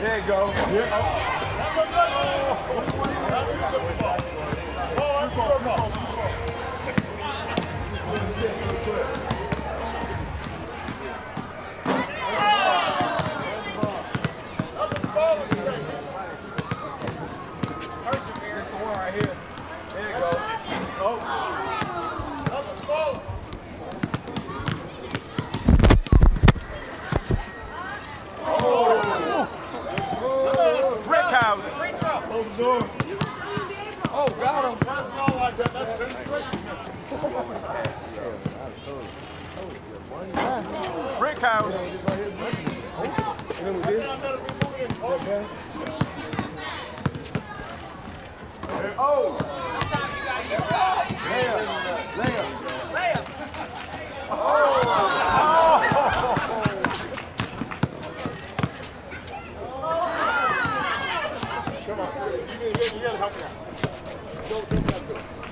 There you go. Here's the one right here. There you go. Oh. Brick house. Close the door. Oh, got him. Brick house. Come on. You gotta help me out. Go, go, go, go.